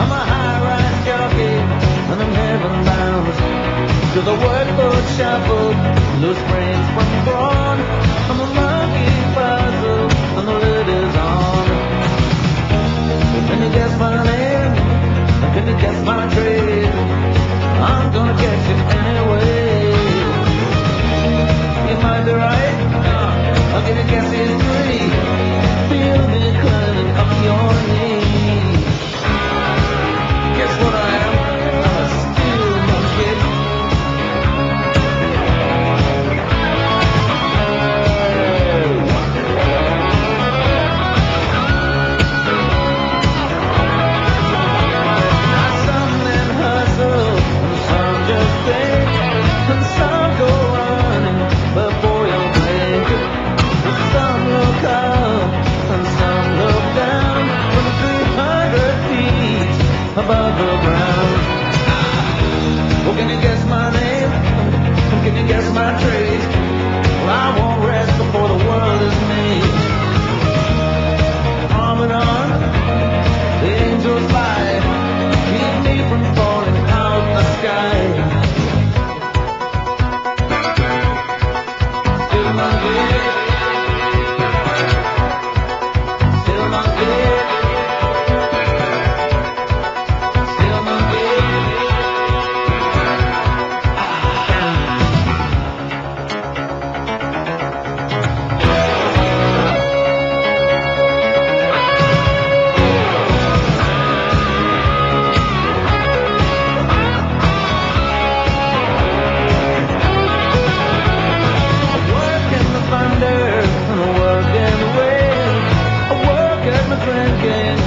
I'm a high-rise and I'm heaven-bound. Shuffle, from. I'm a puzzle, and the lid is on. Can you guess my name? Can you guess my trade? I'm gonna catch anyway. You might be right, guess it's free? again.